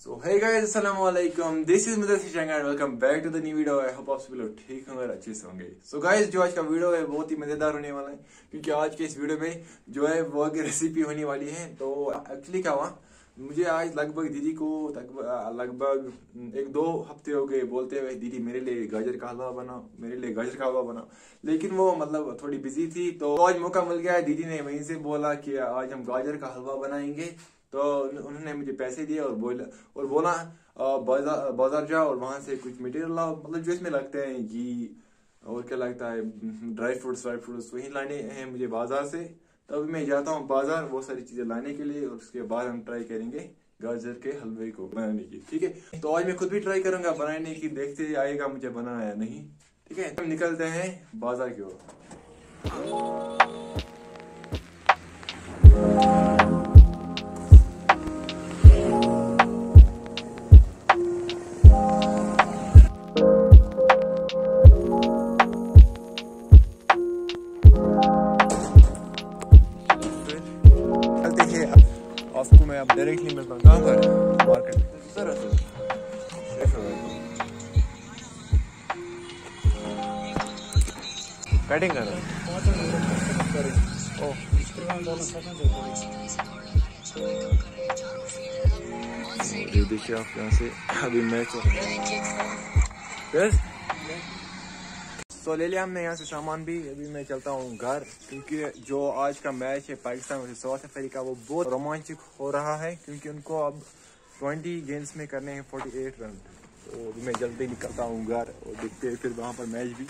So hey guys assalamu alaikum this is Mudassir Shanga and welcome back to the new video. I hope आप सभी लोग ठीक होंगे और अच्छे से होंगे। सो guys, जो आज का वीडियो है, बहुत ही मज़ेदार होने वाला है, क्योंकि आज के इस वीडियो में जो है वो की रेसिपी होने वाली है। तो एक्चुअली क्या हुआ? मुझे आज लगभग दीदी को लगभग एक दो हफ़्ते हो गए बोलते हुए, दीदी, मेरे लिए गाजर का हलवा बनाओ, मेरे लिए गाजर का हलवा बनाओ। लेकिन वो मतलब थोड़ी बिज़ी थी तो आज मौका मिल गया दीदी ने वहीं से बोला कि आज हम गाजर का हलवा बनाएँगे। तो उन्होंने मुझे पैसे दिए और बोला और बोला बाज़ार जाओ और वहाँ से कुछ मटेरियल लाओ। मतलब जो इसमें लगते हैं घी और क्या लगता है ड्राई फ्रूट्स ड्राई फ्रूट्स वही लाने हैं मुझे बाज़ार से। तो अभी मैं जाता हूँ बाज़ार वो सारी चीज़ें लाने के लिए, और उसके बाद हम ट्राई करेंगे गाजर के हलवे को बनाने की, ठीक है? तो आज मैं खुद भी ट्राई करूँगा बनाने की, देखते आएगा मुझे बनाना या नहीं, ठीक है? हम निकलते हैं बाज़ार की ओर। डायरेक्टली मिलता हूँ कहाँ पर मार्केट सर कटिंग कर रहा ये देखिए आप यहाँ से अभी मैच यस तो ले लिया हमने यहाँ से सामान भी। अभी मैं चलता हूँ घर, क्योंकि जो आज का मैच है पाकिस्तान वर्सेस साउथ अफ्रीका वो बहुत रोमांचक हो रहा है, क्योंकि उनको अब 20 गेम्स में करने हैं 48 रन तो अभी मैं जल्दी निकलता हूँ घर और देखते हैं फिर वहाँ पर मैच भी।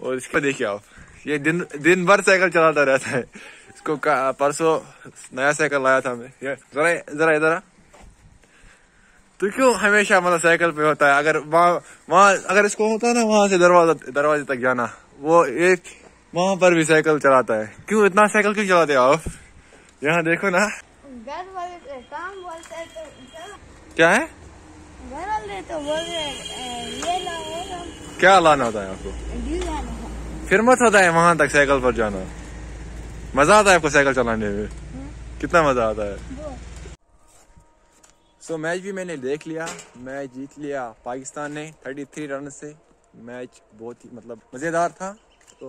और इसको देखिए आप, ये दिन दिन भर साइकिल चलाता रहता है। इसको परसों नया साइकिल लाया था मैं जरा जरा इधर तो क्यों हमेशा मतलब साइकिल पे होता है? अगर वहाँ वहाँ अगर इसको होता है ना वहाँ से दरवाज़ा दरवाजे तक जाना वो एक वहाँ पर भी साइकिल चलाता है। क्यों इतना साइकिल क्यों चलाते हो आप? यहाँ देखो ना। घर वाले काम बोलते तो क्या? है? घर वाले तो क्या लाना होता है आपको? फिर मत होता है वहाँ तक साइकिल पर जाना। मज़ा आता है आपको साइकिल चलाने में? कितना मज़ा आता है? सो so, मैच भी मैंने देख लिया मैच जीत लिया पाकिस्तान ने 33 रन से। मैच बहुत ही मतलब मज़ेदार था। तो,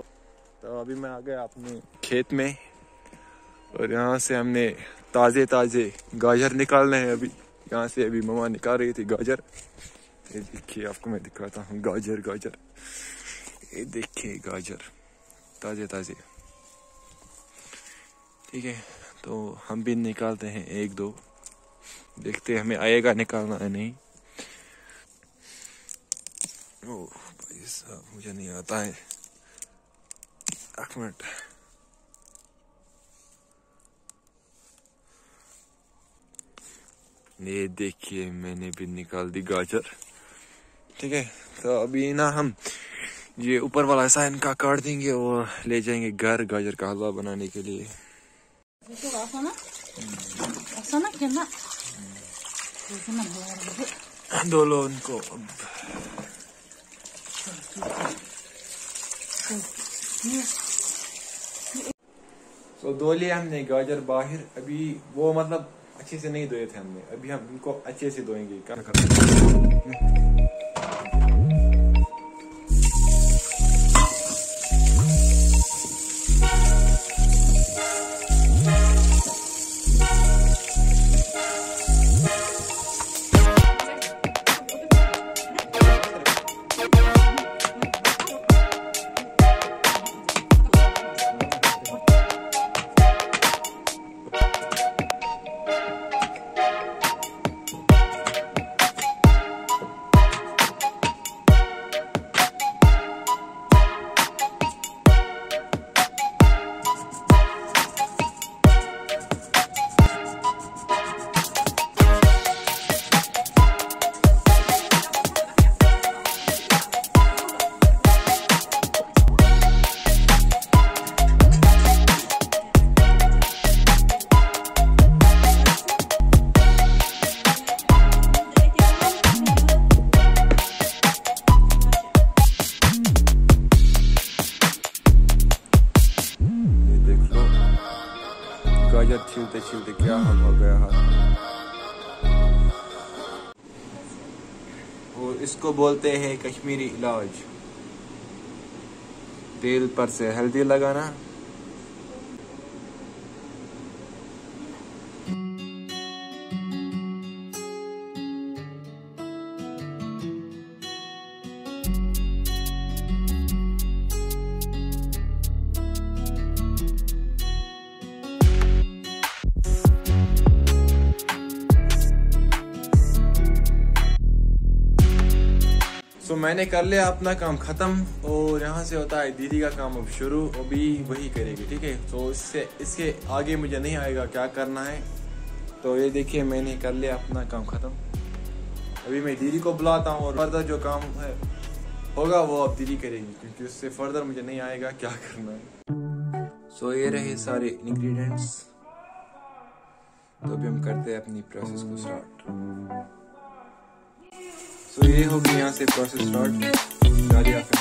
तो अभी मैं आ गया अपने खेत में और यहाँ से हमने ताज़े ताज़े गाजर निकालने हैं अभी। यहाँ से अभी ममा निकाल रही थी गाजर। ये देखिए आपको मैं दिखाता हूँ। गाजर गाजर। ये देखिए गाजर। ताज़े ताज़े ठीक है तो हम भी निकालते हैं एक दो। देखते हमें आएगा निकालना है, नहीं? ओ भाई साहब मुझे नहीं आता है। एक मिनट। ये देखिए, मैंने भी निकाल दी गाजर। ठीक है तो अभी ना हम ये ऊपर वाला ऐसा इनका काट देंगे और ले जाएँगे घर गाजर का हलवा बनाने के लिए। दो ko. तो दो लिया हमने, गाजर, बाहर, अभी वो मतलब अच्छे से नहीं धोए थे हमने। अभी हम इनको अच्छे से धोएँगे। गाजर छीलते छीलते क्या हम हो गया हाथ और इसको बोलते हैं कश्मीरी इलाज। तेल पर से हल्दी लगाना। सो मैंने कर लिया अपना काम ख़त्म और यहाँ से होता है दीदी का काम अब शुरू अभी वही करेगी ठीक है? तो इससे इसके आगे मुझे नहीं आएगा क्या करना है। तो ये देखिए मैंने कर लिया अपना काम ख़त्म। अभी मैं दीदी को बुलाता हूँ और फर्दर जो काम है होगा वो अब दीदी करेगी क्योंकि उससे फर्दर मुझे नहीं आएगा क्या करना है। सो so, ये रहे सारे इंग्रेडिएंट्स तो अभी हम करते हैं अपनी प्रोसेस को स्टार्ट सो ये होगी यहाँ से प्रोसेस स्टार्ट